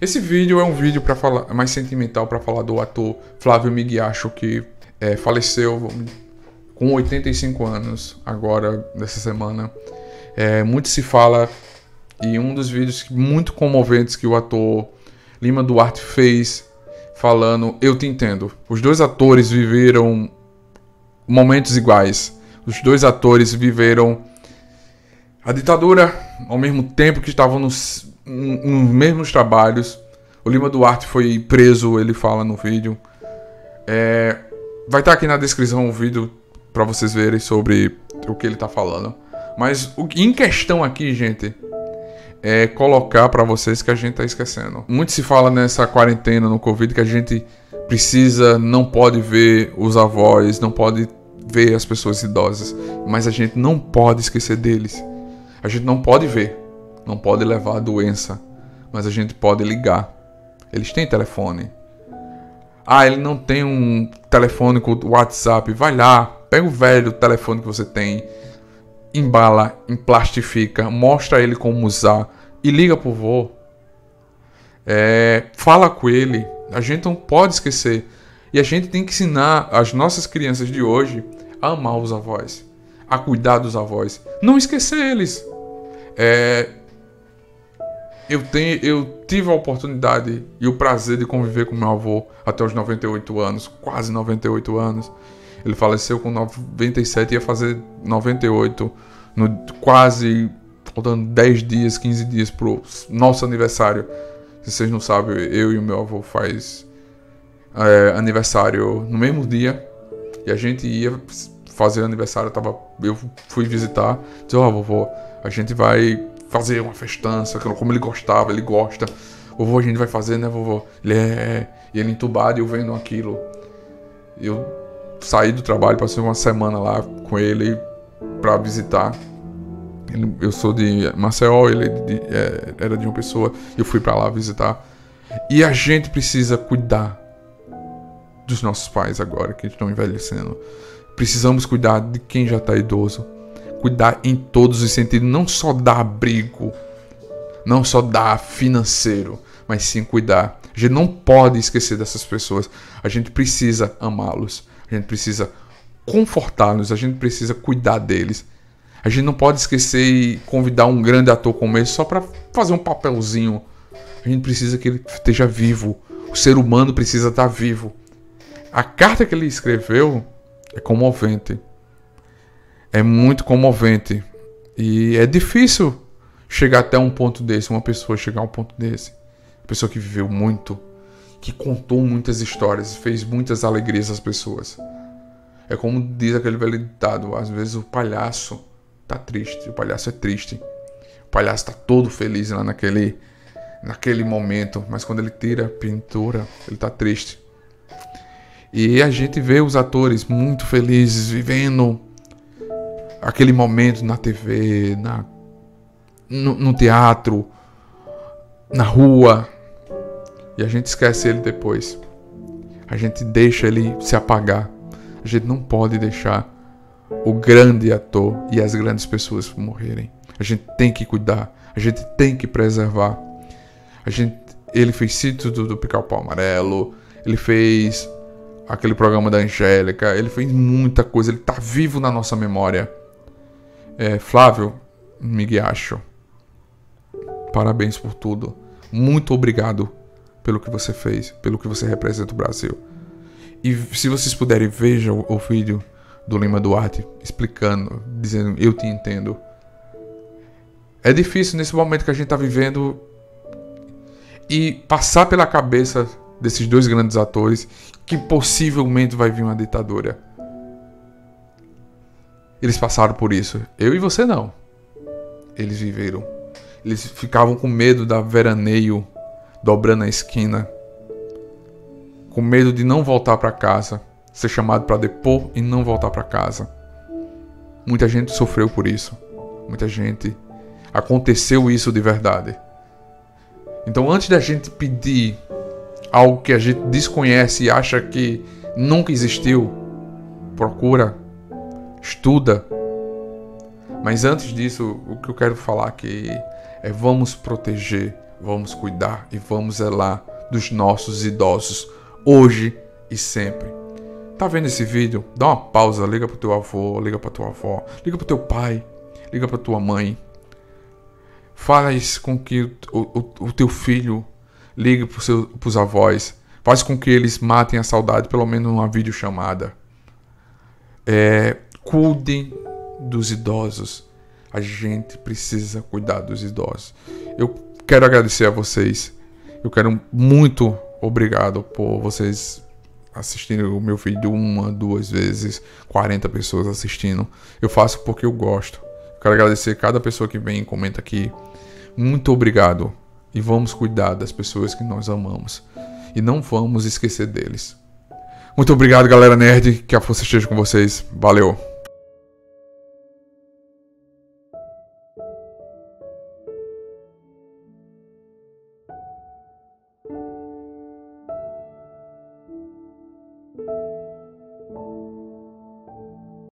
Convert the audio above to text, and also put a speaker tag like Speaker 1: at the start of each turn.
Speaker 1: Esse vídeo é um vídeo para falar mais sentimental para falar do ator Flávio Migliacho que é, faleceu com 85 anos agora dessa semana. É, muito se fala e um dos vídeos muito comoventes que o ator Lima Duarte fez falando Eu Te Entendo. Os dois atores viveram momentos iguais. Os dois atores viveram a ditadura ao mesmo tempo que estavam nos, nos mesmos trabalhos. O Lima Duarte foi preso, ele fala no vídeo. É, vai estar aqui na descrição o vídeo para vocês verem sobre o que ele está falando. Mas o, em questão aqui, gente, é colocar para vocês que a gente tá esquecendo. Muito se fala nessa quarentena no Covid que a gente precisa, não pode ver os avós, não pode ver as pessoas idosas, mas a gente não pode esquecer deles. A gente não pode ver, não pode levar a doença, mas a gente pode ligar. Eles têm telefone. Ah, ele não tem um telefone com WhatsApp. Vai lá, pega o velho telefone que você tem, embala, emplastifica, mostra ele como usar e liga pro vô. É, fala com ele. A gente não pode esquecer. E a gente tem que ensinar as nossas crianças de hoje a amar os avós, a cuidar dos avós, não esquecer eles. É, eu, tenho, eu tive a oportunidade e o prazer de conviver com meu avô até os 98 anos, quase 98 anos. Ele faleceu com 97, ia fazer 98, no, quase faltando 10 dias, 15 dias pro nosso aniversário. Se vocês não sabem, eu e o meu avô faz é, aniversário no mesmo dia. E a gente ia fazer aniversário, eu, tava, eu fui visitar. Disse, ó, oh, vovô, a gente vai fazer uma festança, como ele gostava, ele gosta. Vovô, a gente vai fazer, né, vovô? Ele é. E ele entubado e eu vendo aquilo. Eu saí do trabalho, passei uma semana lá com ele para visitar. Eu sou de Maceió, ele de, é, era de uma pessoa, eu fui para lá visitar. E a gente precisa cuidar dos nossos pais agora que estão envelhecendo. Precisamos cuidar de quem já está idoso. Cuidar em todos os sentidos, não só dar abrigo, não só dar financeiro, mas sim cuidar. A gente não pode esquecer dessas pessoas. A gente precisa amá-los. A gente precisa confortá-los. A gente precisa cuidar deles. A gente não pode esquecer e convidar um grande ator como esse só para fazer um papelzinho. A gente precisa que ele esteja vivo. O ser humano precisa estar vivo. A carta que ele escreveu é comovente. É muito comovente. E é difícil chegar até um ponto desse, uma pessoa chegar a um ponto desse. Uma pessoa que viveu muito, que contou muitas histórias, fez muitas alegrias às pessoas. É como diz aquele velho ditado, às vezes o palhaço tá triste, o palhaço é triste. O palhaço tá todo feliz lá naquele naquele momento, mas quando ele tira a pintura, ele tá triste. E a gente vê os atores muito felizes, vivendo aquele momento na TV, na, no, no teatro, na rua. E a gente esquece ele depois. A gente deixa ele se apagar. A gente não pode deixar o grande ator e as grandes pessoas morrerem. A gente tem que cuidar, a gente tem que preservar. A gente, ele fez Sítio do, do Pica-Pau Amarelo, ele fez aquele programa da Angélica, ele fez muita coisa, ele tá vivo na nossa memória. É, Flávio Miguiacho, parabéns por tudo. Muito obrigado pelo que você fez, pelo que você representa o Brasil. E se vocês puderem, vejam o, vídeo do Lima Duarte explicando, dizendo eu te entendo. É difícil nesse momento que a gente está vivendo e passar pela cabeça desses dois grandes atores que possivelmente vai vir uma ditadura. Eles passaram por isso. Eu e você não. Eles viveram. Eles ficavam com medo da veraneio dobrando a esquina. Com medo de não voltar para casa, ser chamado para depor e não voltar para casa. Muita gente sofreu por isso. Muita gente aconteceu isso de verdade. Então, antes da gente pedir algo que a gente desconhece e acha que nunca existiu, procura, estuda. Mas antes disso, o que eu quero falar aqui é vamos proteger vamos cuidar e vamos zelar dos nossos idosos hoje e sempre. Tá vendo esse vídeo? Dá uma pausa, liga pro teu avô, liga pra tua avó, liga pro teu pai, liga pra tua mãe. Faz com que o, o, o teu filho ligue pros, seus, pros avós. Faz com que eles matem a saudade, pelo menos numa videochamada. É, cuidem dos idosos. A gente precisa cuidar dos idosos. Eu quero agradecer a vocês. Eu quero muito obrigado por vocês assistirem o meu vídeo uma, duas vezes, 40 pessoas assistindo. Eu faço porque eu gosto. Eu quero agradecer cada pessoa que vem e comenta aqui. Muito obrigado. E vamos cuidar das pessoas que nós amamos. E não vamos esquecer deles. Muito obrigado, galera nerd. Que a força esteja com vocês. Valeu.